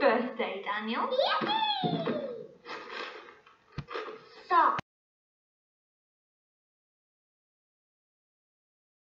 birthday, Daniel. Yippee! Stop.